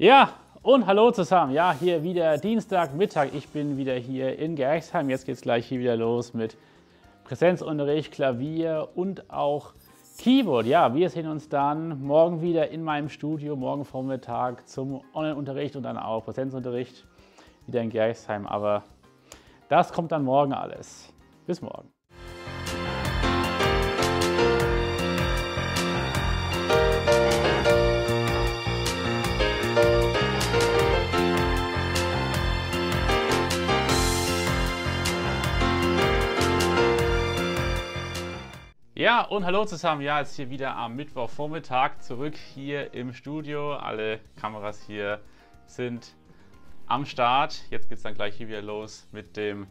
Ja, und hallo zusammen. Ja, hier wieder Dienstagmittag. Ich bin wieder hier in Gerxheim. Jetzt geht es gleich hier wieder los mit Präsenzunterricht, Klavier und auch Keyboard. Ja, wir sehen uns dann morgen wieder in meinem Studio, morgen Vormittag zum Online-Unterricht und dann auch Präsenzunterricht wieder in Gerxheim. Aber das kommt dann morgen alles. Bis morgen. Ja, und hallo zusammen. Ja, jetzt hier wieder am Mittwochvormittag zurück hier im Studio. Alle Kameras hier sind am Start. Jetzt geht es dann gleich hier wieder los mit dem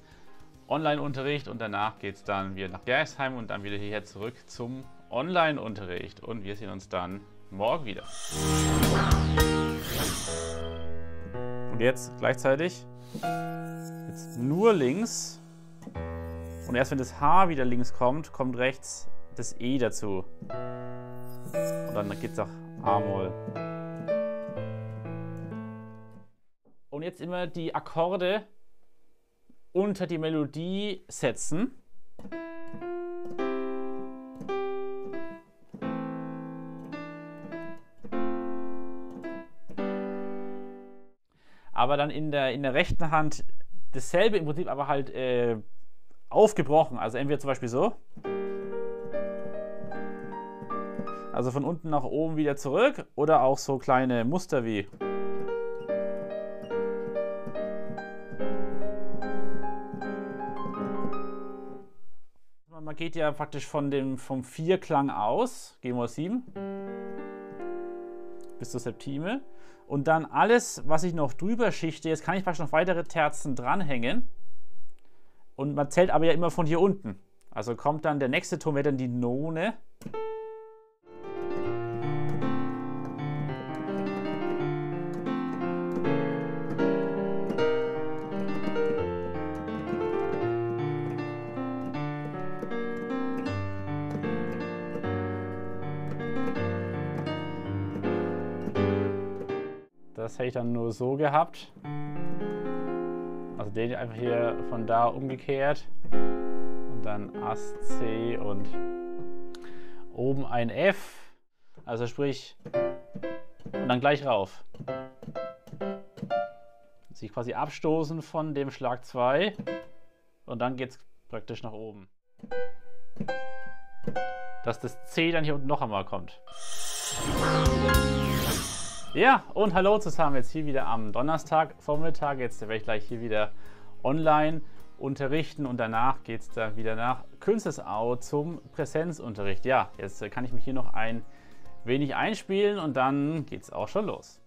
Online-Unterricht und danach geht es dann wieder nach Gerresheim und dann wieder hierher zurück zum Online-Unterricht. Und wir sehen uns dann morgen wieder. Und jetzt gleichzeitig jetzt nur links. Und erst wenn das H wieder links kommt, kommt rechts das E dazu. Und dann geht es auch A-Moll. Und jetzt immer die Akkorde unter die Melodie setzen. Aber dann in der, in der rechten Hand dasselbe im Prinzip, aber halt äh, aufgebrochen. Also entweder zum Beispiel so. Also von unten nach oben wieder zurück oder auch so kleine Muster wie. Man geht ja praktisch von dem, vom Vierklang aus, G-Moll 7, bis zur Septime. Und dann alles, was ich noch drüber schichte, jetzt kann ich praktisch noch weitere Terzen dranhängen. Und man zählt aber ja immer von hier unten. Also kommt dann der nächste Ton, wäre dann die None. Das hätte ich dann nur so gehabt. Also den einfach hier von da umgekehrt. Und dann Ass, C und oben ein F. Also sprich, und dann gleich rauf. Sich quasi abstoßen von dem Schlag 2 und dann geht es praktisch nach oben. Dass das C dann hier unten noch einmal kommt. Ja, und hallo zusammen, jetzt hier wieder am Donnerstag Vormittag. Jetzt werde ich gleich hier wieder online unterrichten und danach geht es dann wieder nach Künstlersau zum Präsenzunterricht. Ja, jetzt kann ich mich hier noch ein wenig einspielen und dann geht es auch schon los.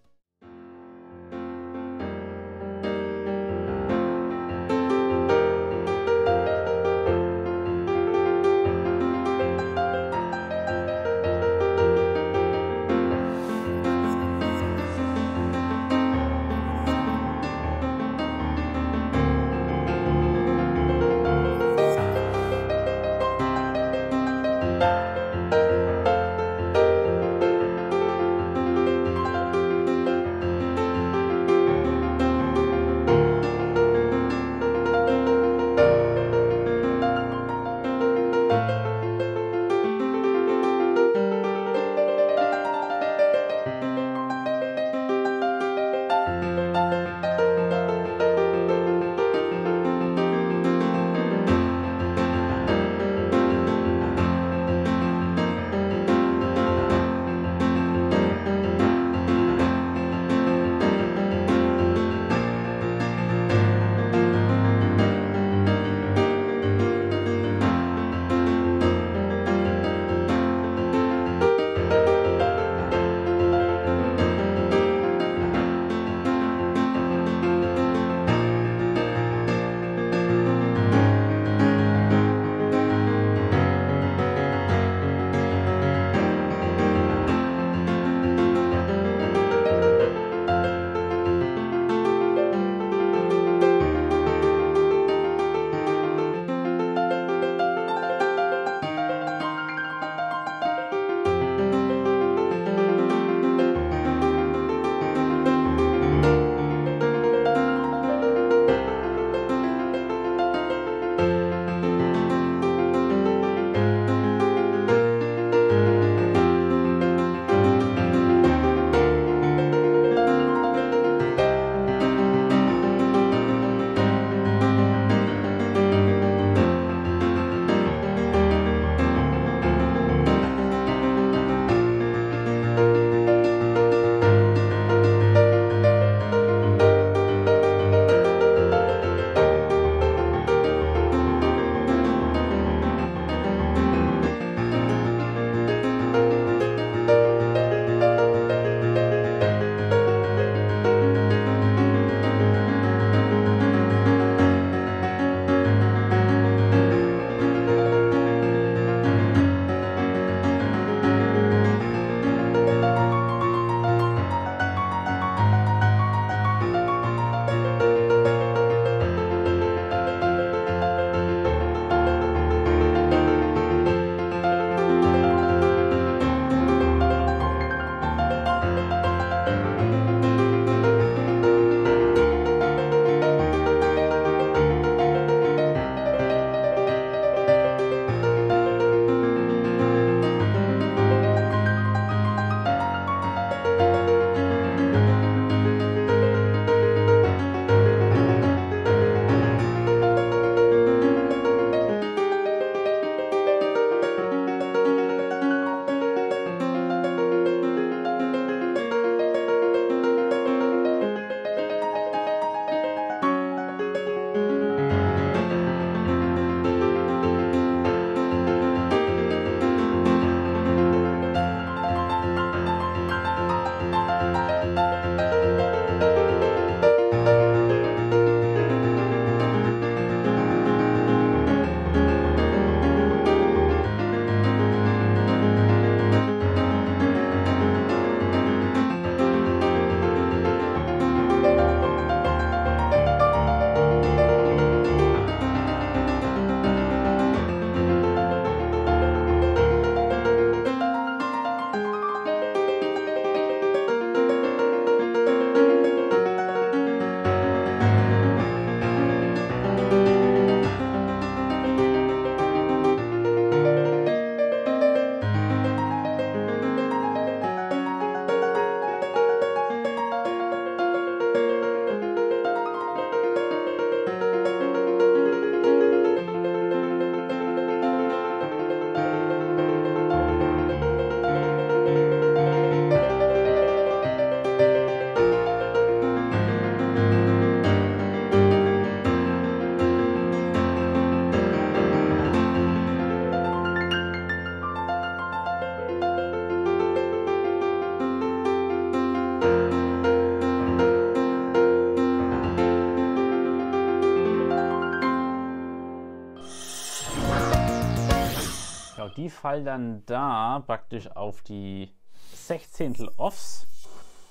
Die fallen dann da praktisch auf die Sechzehntel Offs.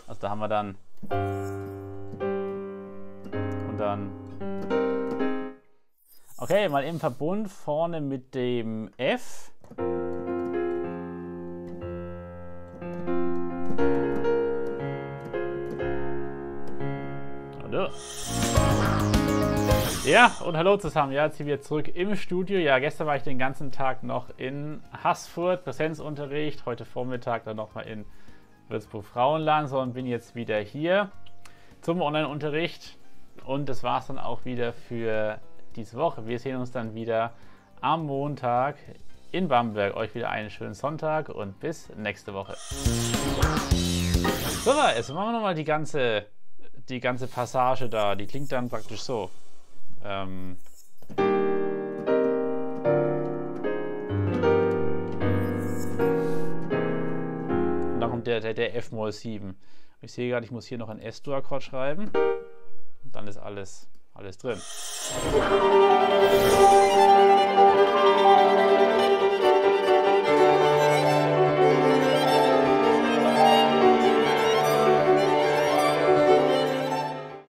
Also da haben wir dann und dann okay, mal im Verbund vorne mit dem F. Hallo. Ja, und hallo zusammen. Ja, jetzt sind wir zurück im Studio. Ja, gestern war ich den ganzen Tag noch in Haßfurt, Präsenzunterricht. Heute Vormittag dann nochmal in Würzburg Frauenland und bin jetzt wieder hier zum Online-Unterricht. Und das war es dann auch wieder für diese Woche. Wir sehen uns dann wieder am Montag in Bamberg. Euch wieder einen schönen Sonntag und bis nächste Woche. So, jetzt machen wir nochmal die ganze, die ganze Passage da. Die klingt dann praktisch so. Ähm, dann kommt der, der, der F-Moll 7. Ich sehe gerade, ich muss hier noch ein S-Dur-Akkord schreiben. Und dann ist alles, alles drin.